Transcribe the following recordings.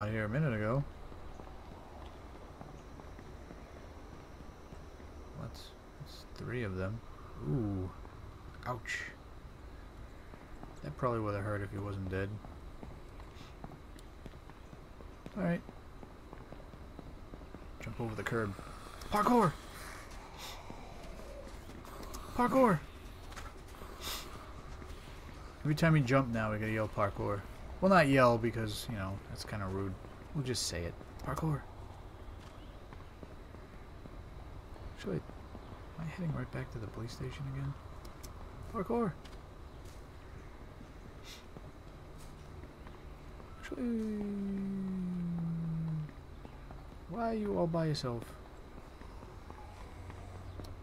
out here a minute ago. What's three of them? Ooh, ouch. That probably would have hurt if he wasn't dead. All right, jump over the curb. Parkour! Parkour! Every time you jump now, we gotta yell parkour. Well, not yell because, you know, that's kind of rude. We'll just say it. Parkour. Actually, am I heading right back to the police station again? Parkour. Actually, why are you all by yourself?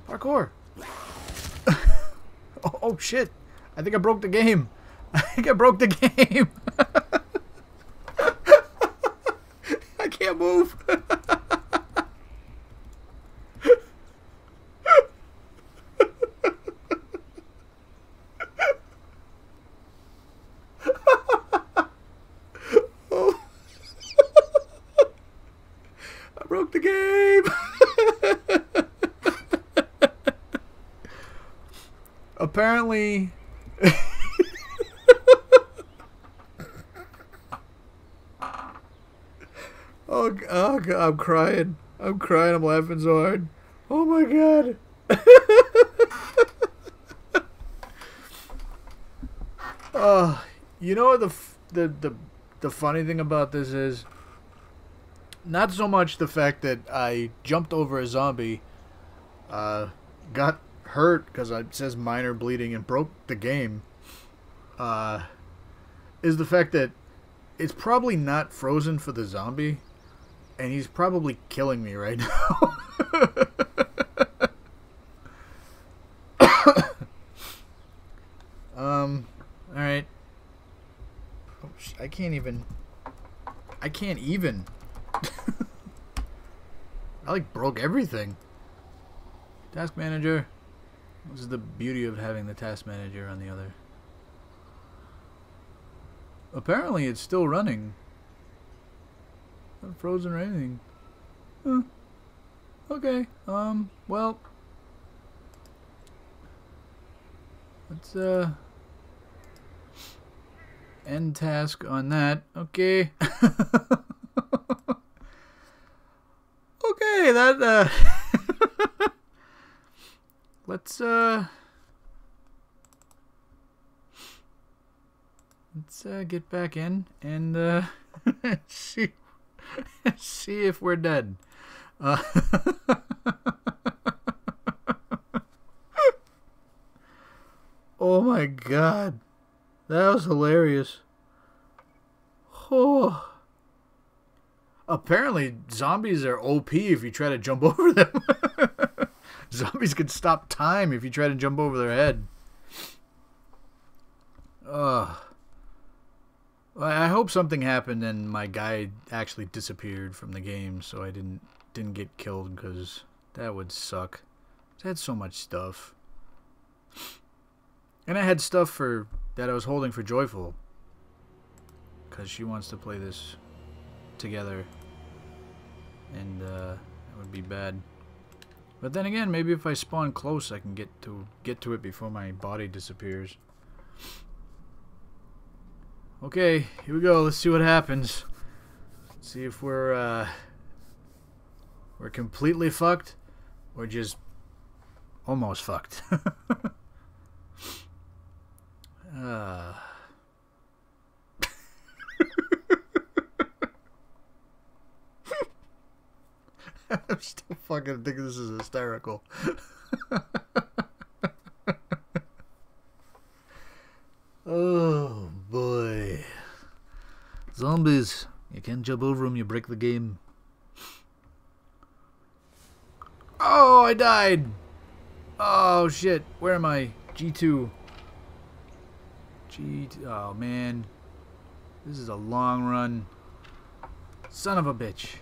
Parkour. oh, oh shit! I think I broke the game. I think I broke the game. I can't move. oh. I broke the game. Apparently. Oh, oh God, I'm crying. I'm crying. I'm laughing so hard. Oh my God. oh, you know what the, the the the funny thing about this is not so much the fact that I jumped over a zombie, uh, got hurt because it says minor bleeding and broke the game. Uh, is the fact that it's probably not frozen for the zombie and he's probably killing me right now. um, all right. Oh, I can't even. I can't even. I like broke everything. Task manager. This is the beauty of having the task manager on the other. Apparently, it's still running. Not frozen or anything. Huh. Okay. Um. Well. Let's uh. End task on that. Okay. okay. That uh. let's uh. Let's uh, get back in and uh, see see if we're dead. Uh, oh my god. That was hilarious. Oh. Apparently, zombies are OP if you try to jump over them. zombies can stop time if you try to jump over their head. Ugh. Well, I hope something happened and my guy actually disappeared from the game, so I didn't didn't get killed because that would suck. I had so much stuff, and I had stuff for that I was holding for Joyful because she wants to play this together, and uh, would be bad. But then again, maybe if I spawn close, I can get to get to it before my body disappears. Okay, here we go. Let's see what happens. Let's see if we're uh, we're completely fucked or just almost fucked. uh. I'm still fucking thinking this is hysterical. oh Zombies. You can't jump over them, you break the game. Oh, I died! Oh shit, where am I? G2. G2. Oh man. This is a long run. Son of a bitch.